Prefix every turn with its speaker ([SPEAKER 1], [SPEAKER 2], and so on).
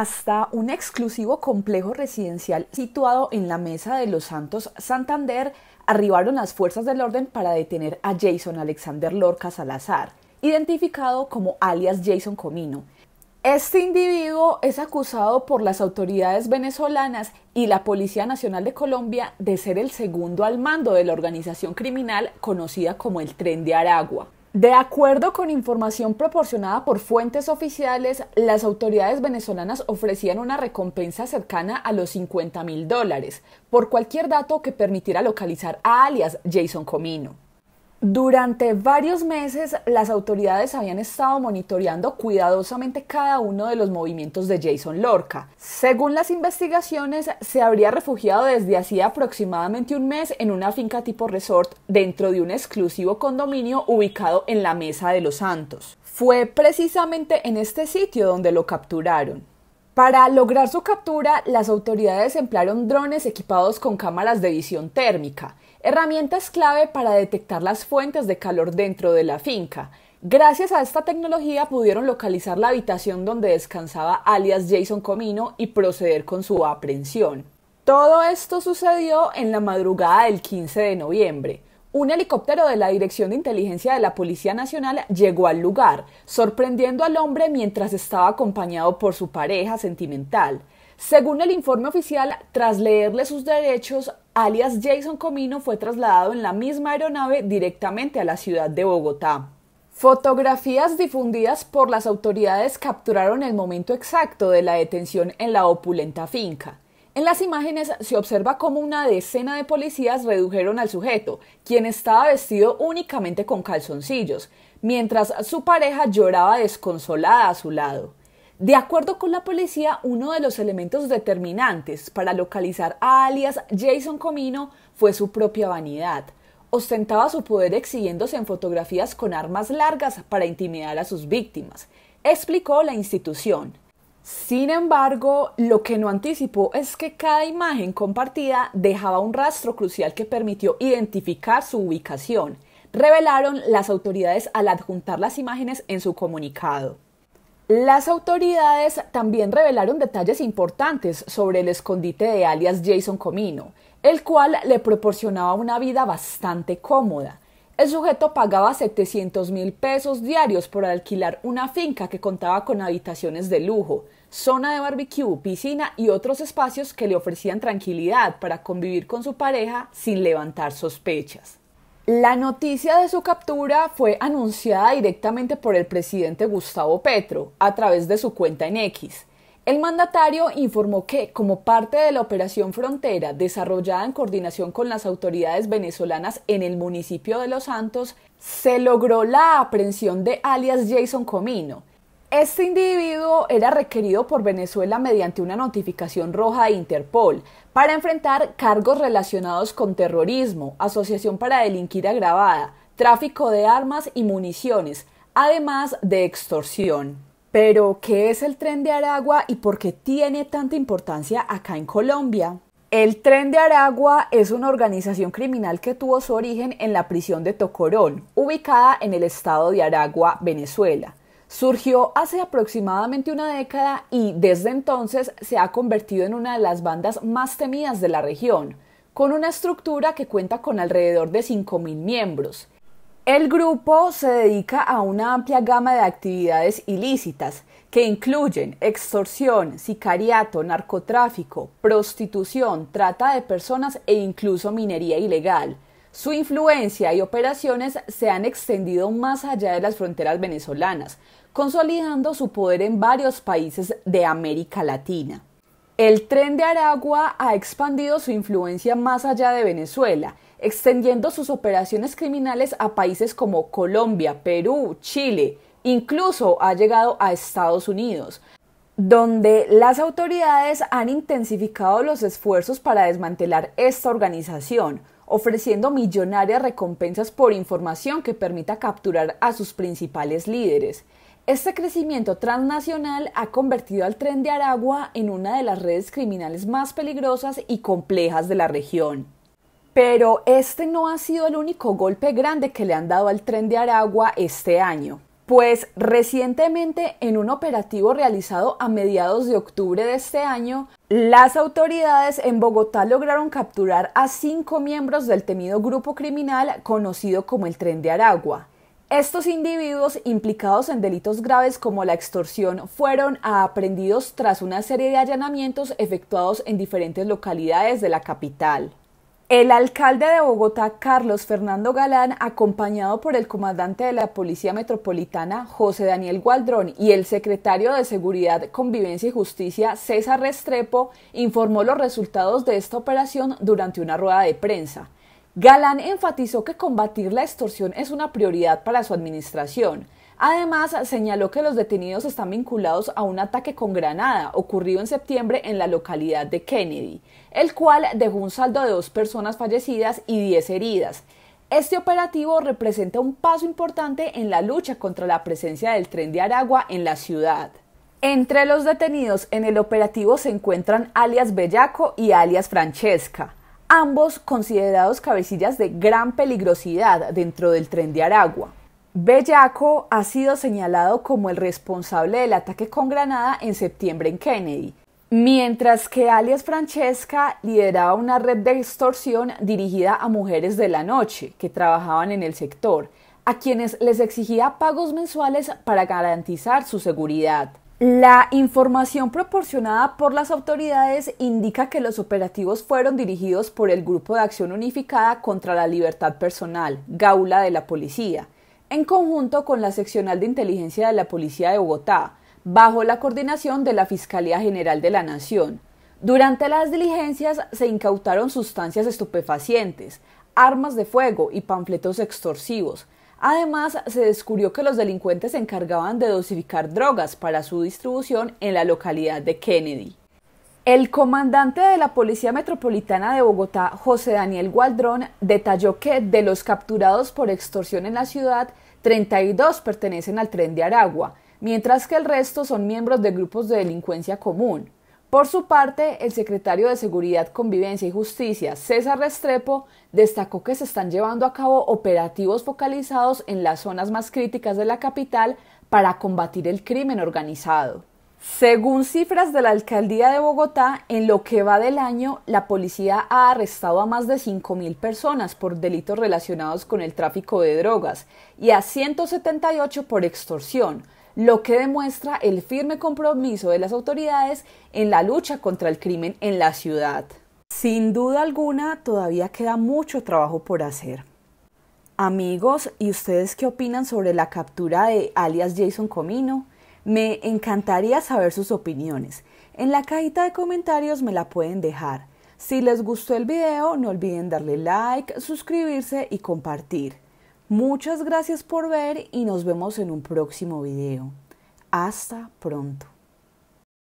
[SPEAKER 1] hasta un exclusivo complejo residencial situado en la Mesa de los Santos Santander, arribaron las fuerzas del orden para detener a Jason Alexander Lorca Salazar, identificado como alias Jason Comino. Este individuo es acusado por las autoridades venezolanas y la Policía Nacional de Colombia de ser el segundo al mando de la organización criminal conocida como el Tren de Aragua. De acuerdo con información proporcionada por fuentes oficiales, las autoridades venezolanas ofrecían una recompensa cercana a los 50 mil dólares por cualquier dato que permitiera localizar a alias Jason Comino. Durante varios meses, las autoridades habían estado monitoreando cuidadosamente cada uno de los movimientos de Jason Lorca. Según las investigaciones, se habría refugiado desde hacía aproximadamente un mes en una finca tipo resort dentro de un exclusivo condominio ubicado en la Mesa de los Santos. Fue precisamente en este sitio donde lo capturaron. Para lograr su captura, las autoridades emplearon drones equipados con cámaras de visión térmica herramientas clave para detectar las fuentes de calor dentro de la finca. Gracias a esta tecnología pudieron localizar la habitación donde descansaba alias Jason Comino y proceder con su aprehensión. Todo esto sucedió en la madrugada del 15 de noviembre. Un helicóptero de la Dirección de Inteligencia de la Policía Nacional llegó al lugar, sorprendiendo al hombre mientras estaba acompañado por su pareja sentimental. Según el informe oficial, tras leerle sus derechos, alias Jason Comino fue trasladado en la misma aeronave directamente a la ciudad de Bogotá. Fotografías difundidas por las autoridades capturaron el momento exacto de la detención en la opulenta finca. En las imágenes se observa cómo una decena de policías redujeron al sujeto, quien estaba vestido únicamente con calzoncillos, mientras su pareja lloraba desconsolada a su lado. De acuerdo con la policía, uno de los elementos determinantes para localizar a alias Jason Comino fue su propia vanidad. Ostentaba su poder exhibiéndose en fotografías con armas largas para intimidar a sus víctimas, explicó la institución. Sin embargo, lo que no anticipó es que cada imagen compartida dejaba un rastro crucial que permitió identificar su ubicación, revelaron las autoridades al adjuntar las imágenes en su comunicado. Las autoridades también revelaron detalles importantes sobre el escondite de alias Jason Comino, el cual le proporcionaba una vida bastante cómoda. El sujeto pagaba 700 mil pesos diarios por alquilar una finca que contaba con habitaciones de lujo, zona de barbecue, piscina y otros espacios que le ofrecían tranquilidad para convivir con su pareja sin levantar sospechas. La noticia de su captura fue anunciada directamente por el presidente Gustavo Petro a través de su cuenta en X. El mandatario informó que, como parte de la operación Frontera desarrollada en coordinación con las autoridades venezolanas en el municipio de Los Santos, se logró la aprehensión de alias Jason Comino, este individuo era requerido por Venezuela mediante una notificación roja de Interpol para enfrentar cargos relacionados con terrorismo, asociación para delinquir agravada, tráfico de armas y municiones, además de extorsión. Pero, ¿qué es el tren de Aragua y por qué tiene tanta importancia acá en Colombia? El Tren de Aragua es una organización criminal que tuvo su origen en la prisión de Tocorón, ubicada en el estado de Aragua, Venezuela. Surgió hace aproximadamente una década y desde entonces se ha convertido en una de las bandas más temidas de la región, con una estructura que cuenta con alrededor de 5.000 miembros. El grupo se dedica a una amplia gama de actividades ilícitas que incluyen extorsión, sicariato, narcotráfico, prostitución, trata de personas e incluso minería ilegal. Su influencia y operaciones se han extendido más allá de las fronteras venezolanas, consolidando su poder en varios países de América Latina. El tren de Aragua ha expandido su influencia más allá de Venezuela, extendiendo sus operaciones criminales a países como Colombia, Perú, Chile, incluso ha llegado a Estados Unidos, donde las autoridades han intensificado los esfuerzos para desmantelar esta organización, ofreciendo millonarias recompensas por información que permita capturar a sus principales líderes. Este crecimiento transnacional ha convertido al tren de Aragua en una de las redes criminales más peligrosas y complejas de la región. Pero este no ha sido el único golpe grande que le han dado al tren de Aragua este año. Pues recientemente, en un operativo realizado a mediados de octubre de este año, las autoridades en Bogotá lograron capturar a cinco miembros del temido grupo criminal conocido como el Tren de Aragua. Estos individuos implicados en delitos graves como la extorsión fueron aprendidos tras una serie de allanamientos efectuados en diferentes localidades de la capital. El alcalde de Bogotá, Carlos Fernando Galán, acompañado por el comandante de la Policía Metropolitana, José Daniel Gualdrón, y el secretario de Seguridad, Convivencia y Justicia, César Restrepo, informó los resultados de esta operación durante una rueda de prensa. Galán enfatizó que combatir la extorsión es una prioridad para su administración. Además, señaló que los detenidos están vinculados a un ataque con granada ocurrido en septiembre en la localidad de Kennedy, el cual dejó un saldo de dos personas fallecidas y diez heridas. Este operativo representa un paso importante en la lucha contra la presencia del tren de Aragua en la ciudad. Entre los detenidos en el operativo se encuentran alias Bellaco y alias Francesca, ambos considerados cabecillas de gran peligrosidad dentro del tren de Aragua. Bellaco ha sido señalado como el responsable del ataque con granada en septiembre en Kennedy, mientras que alias Francesca lideraba una red de extorsión dirigida a mujeres de la noche que trabajaban en el sector, a quienes les exigía pagos mensuales para garantizar su seguridad. La información proporcionada por las autoridades indica que los operativos fueron dirigidos por el Grupo de Acción Unificada contra la Libertad Personal, Gaula de la Policía, en conjunto con la Seccional de Inteligencia de la Policía de Bogotá, bajo la coordinación de la Fiscalía General de la Nación. Durante las diligencias se incautaron sustancias estupefacientes, armas de fuego y panfletos extorsivos, Además, se descubrió que los delincuentes se encargaban de dosificar drogas para su distribución en la localidad de Kennedy. El comandante de la Policía Metropolitana de Bogotá, José Daniel Gualdrón, detalló que de los capturados por extorsión en la ciudad, 32 pertenecen al tren de Aragua, mientras que el resto son miembros de grupos de delincuencia común. Por su parte, el secretario de Seguridad, Convivencia y Justicia, César Restrepo, destacó que se están llevando a cabo operativos focalizados en las zonas más críticas de la capital para combatir el crimen organizado. Según cifras de la Alcaldía de Bogotá, en lo que va del año, la policía ha arrestado a más de 5.000 personas por delitos relacionados con el tráfico de drogas y a 178 por extorsión, lo que demuestra el firme compromiso de las autoridades en la lucha contra el crimen en la ciudad. Sin duda alguna, todavía queda mucho trabajo por hacer. Amigos, ¿y ustedes qué opinan sobre la captura de alias Jason Comino? Me encantaría saber sus opiniones. En la cajita de comentarios me la pueden dejar. Si les gustó el video, no olviden darle like, suscribirse y compartir. Muchas gracias por ver y nos vemos en un próximo video. Hasta pronto.